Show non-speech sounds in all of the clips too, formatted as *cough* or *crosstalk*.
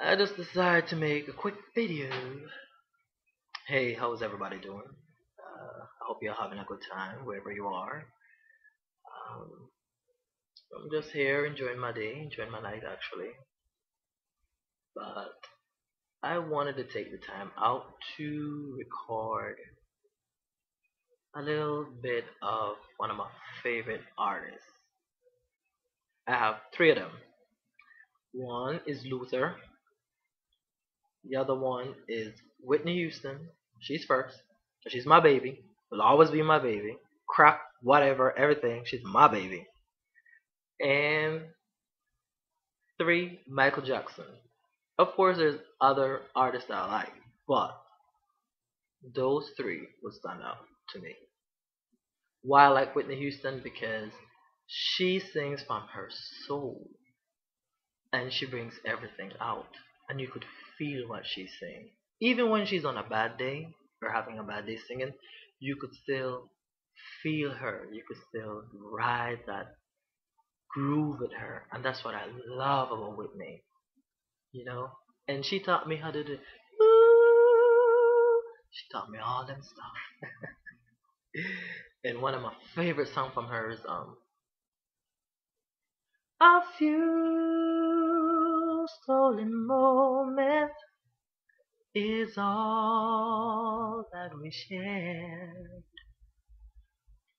I just decided to make a quick video. Hey, how's everybody doing? Uh, I hope you're having a good time wherever you are. Um, I'm just here enjoying my day, enjoying my night actually. But I wanted to take the time out to record a little bit of one of my favorite artists. I have three of them. One is Luther. The other one is Whitney Houston. She's first. She's my baby. Will always be my baby. Crap, whatever, everything. She's my baby. And three, Michael Jackson. Of course, there's other artists that I like, but those three would stand out to me. Why I like Whitney Houston? Because she sings from her soul and she brings everything out, and you could feel what she's saying. Even when she's on a bad day or having a bad day singing, you could still feel her. You could still ride that groove with her, and that's what I love about Whitney. You know, and she taught me how to do. She taught me all them stuff. *laughs* and one of my favorite songs from her is um a few stolen moments is all that we shared.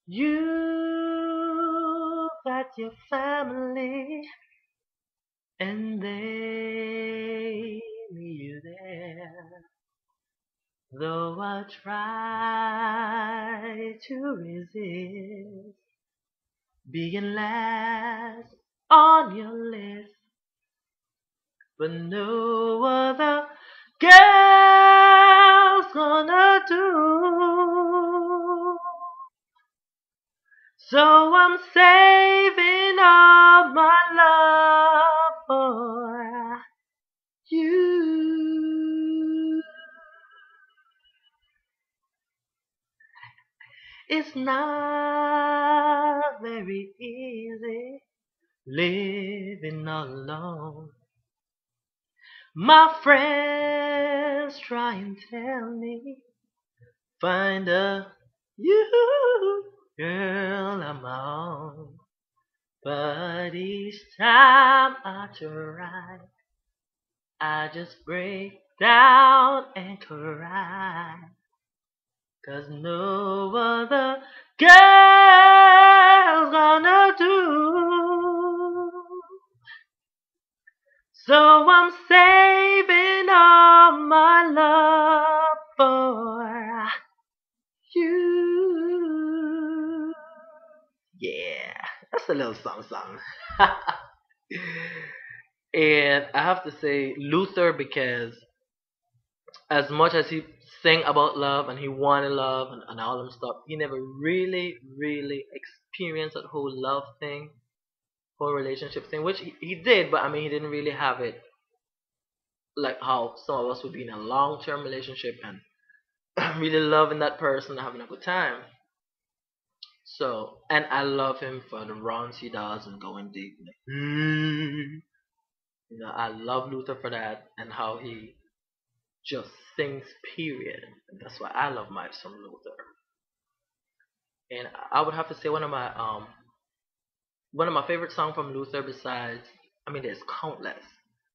You got your family, and they you there. Though I try to resist being last on your list, but no other girl's gonna do. So I'm saving all my love for you. It's not very easy living alone. My friends try and tell me, find a you girl I'm on. But each time I try, I just break down and cry. Cause no other girl's gonna do. So I'm saving all my love for you. Yeah, that's a little something, something. *laughs* and I have to say Luther because as much as he sang about love and he wanted love and, and all them stuff, he never really, really experienced that whole love thing whole relationship thing, which he, he did, but I mean, he didn't really have it like how some of us would be in a long term relationship and *clears throat* really loving that person and having a good time. So, and I love him for the runs he does and going deep. Like, *laughs* you know, I love Luther for that and how he just sings, period. And that's why I love my son Luther. And I would have to say one of my um one of my favorite songs from Luther besides I mean there's countless.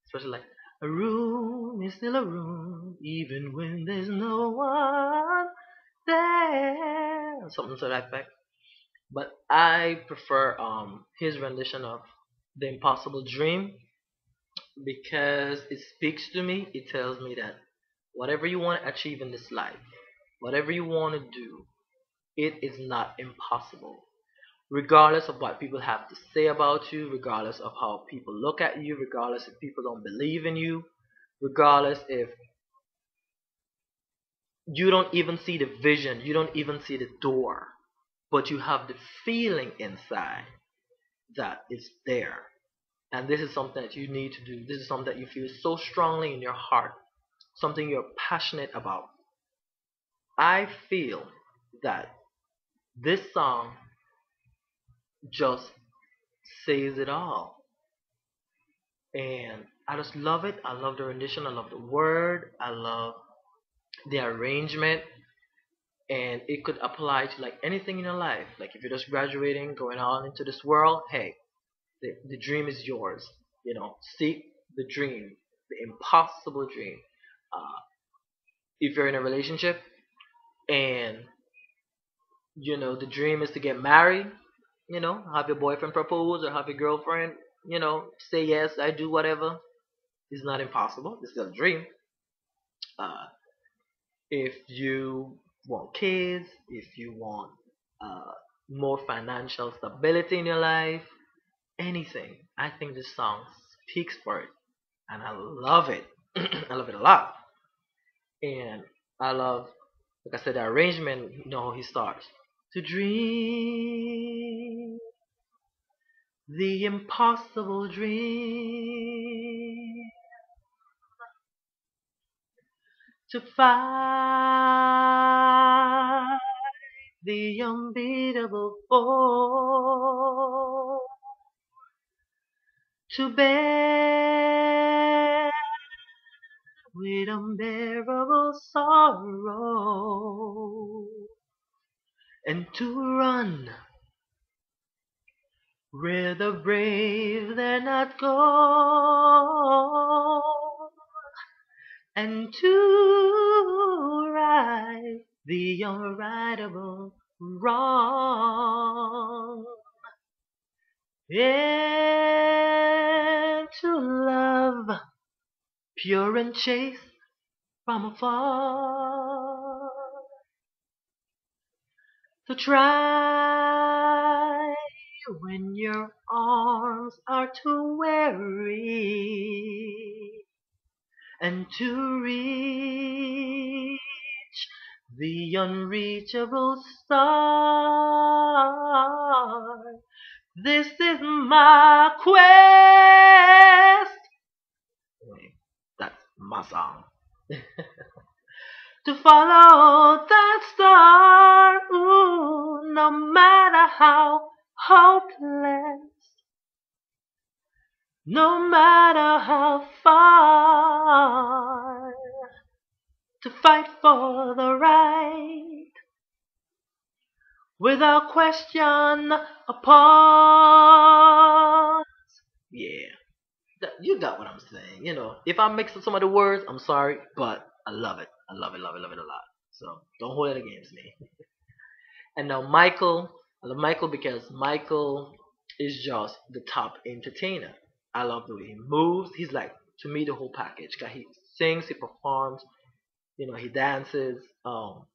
Especially like a room is still a room even when there's no one there something to that effect. But I prefer um his rendition of The Impossible Dream because it speaks to me, it tells me that whatever you want to achieve in this life, whatever you want to do, it is not impossible regardless of what people have to say about you, regardless of how people look at you, regardless if people don't believe in you, regardless if you don't even see the vision, you don't even see the door, but you have the feeling inside that it's there. And this is something that you need to do. This is something that you feel so strongly in your heart, something you're passionate about. I feel that this song just says it all. and I just love it. I love the rendition. I love the word. I love the arrangement, and it could apply to like anything in your life. Like if you're just graduating, going out into this world, hey, the, the dream is yours. You know, seek the dream, the impossible dream. Uh, if you're in a relationship and you know the dream is to get married, you know, have your boyfriend propose or have your girlfriend, you know, say yes, I do whatever. It's not impossible. It's still a dream. Uh, if you want kids, if you want uh, more financial stability in your life, anything, I think this song speaks for it, and I love it. *clears throat* I love it a lot, and I love, like I said, the arrangement. You know how he starts to dream. The impossible dream. To find the unbeatable force to bear with unbearable sorrow and to run. Where the brave dare not go. And to right the unrightable wrong. And to love pure and chaste from afar to try when your arms are too weary and to reach the unreachable star. This is my quest. Wait, that's my song. *laughs* to follow that star, ooh, no matter how hopeless, no matter how far, to fight for the right without question upon. Yeah, you got what I'm saying. You know, if I mix up some of the words, I'm sorry, but I love it. I love it, love it, love it a lot. So don't hold it against me. and now Michael, I love Michael because Michael is just the top entertainer. I love the way he moves. He's like to me the whole package. Cause he sings, he performs, you know, he dances. Um,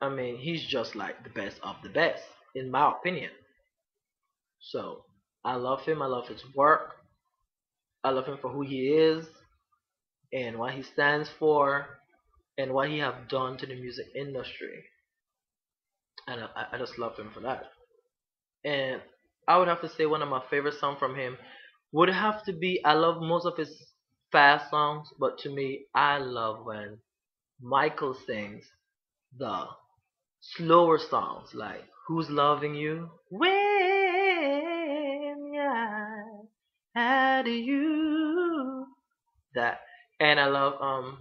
I mean, he's just like the best of the best, in my opinion. So I love him. I love his work. I love him for who he is and what he stands for and what he have done to the music industry. And I, I just love him for that. And I would have to say one of my favorite songs from him would have to be I love most of his fast songs, but to me I love when Michael sings the slower songs like Who's Loving You? When I had you that and I love um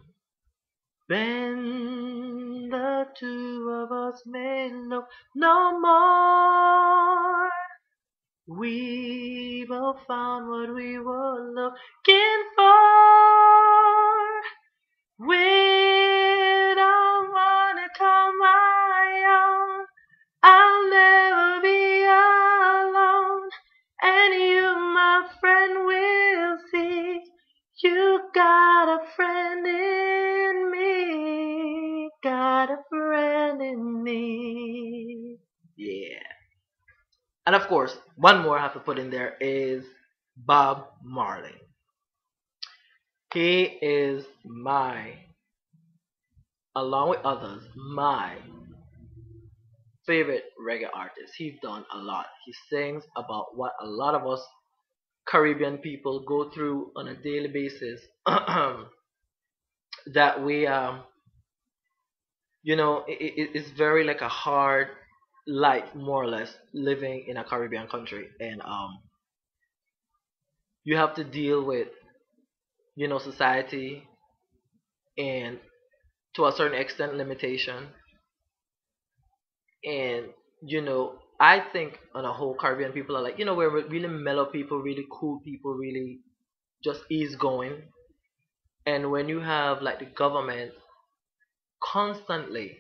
when the two of us may know no more we both found what we were looking for. We in me. Yeah. And of course, one more I have to put in there is Bob Marley. He is my, along with others, my favorite reggae artist. He's done a lot. He sings about what a lot of us Caribbean people go through on a daily basis *clears throat* that we um you know it, it, it's very like a hard life more or less living in a Caribbean country. And um you have to deal with you know society and to a certain extent limitation. And you know I think on a whole Caribbean people are like you know we're really mellow people really cool people really just ease going and when you have like the government constantly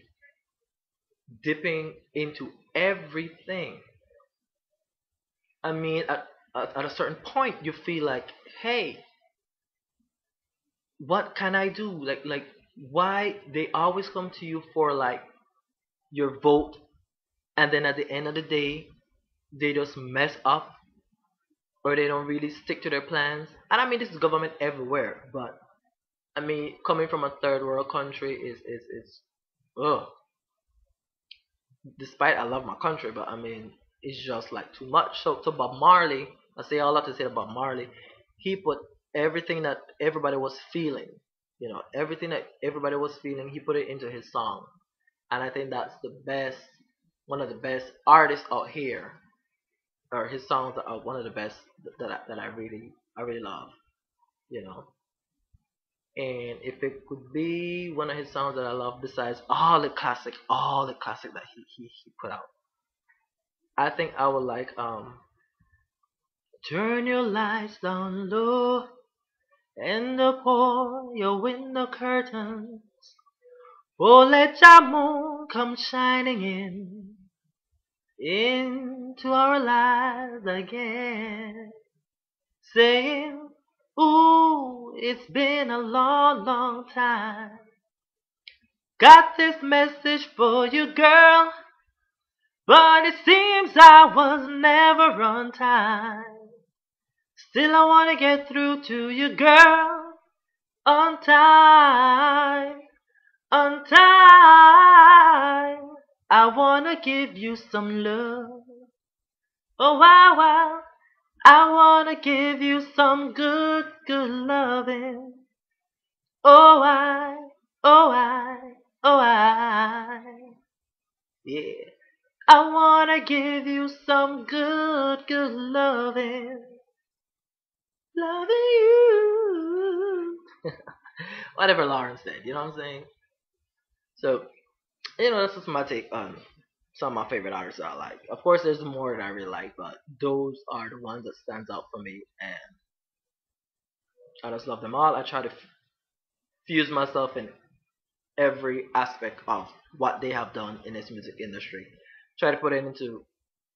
dipping into everything. I mean at, at, at a certain point you feel like hey what can I do? Like like why they always come to you for like your vote and then at the end of the day they just mess up or they don't really stick to their plans. And I mean this is government everywhere but I mean coming from a third world country is is is ugh. Despite I love my country but I mean it's just like too much. So to Bob Marley I say all I have to say about Marley he put everything that everybody was feeling you know everything that everybody was feeling he put it into his song. And I think that's the best one of the best artists out here or his songs are one of the best that I, that I really I really love you know and if it could be one of his songs that I love besides all the classic all the classic that he, he, he put out. I think I would like um turn your lights down low and pour your window curtains. Oh, let your moon come shining in into our lives again, saying, Ooh, it's been a long, long time. Got this message for you, girl, but it seems I was never on time. Still, I wanna get through to you, girl, on time on time. I wanna give you some love. Oh wow wow. I wanna give you some good, good loving. Oh I, oh I, oh I. Yeah. I wanna give you some good, good loving. Loving you. *laughs* Whatever Lauryn said, you know what I'm saying? So, you know, this is my take on some of my favorite artists I like. Of course, there's more that I really like, but those are the ones that stands out for me, and I just love them all. I try to fuse myself in every aspect of what they have done in this music industry. Try to put it into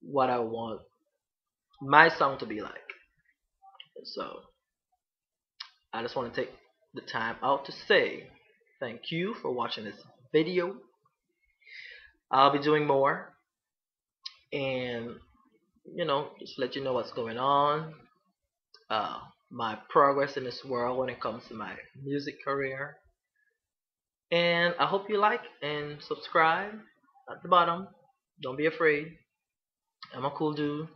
what I want my song to be like. So, I just want to take the time out to say thank you for watching this video. I'll be doing more. And you know just let you know what's going on uh, my progress in this world when it comes to my music career. And I hope you like and subscribe at the bottom. Don't be afraid. I'm a cool dude.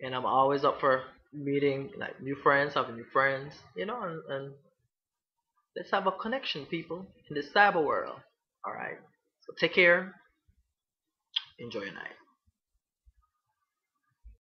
And I'm always up for meeting like new friends having new friends you know and, and Let's have a connection, people, in the cyber world. Alright? Take care. Enjoy your night.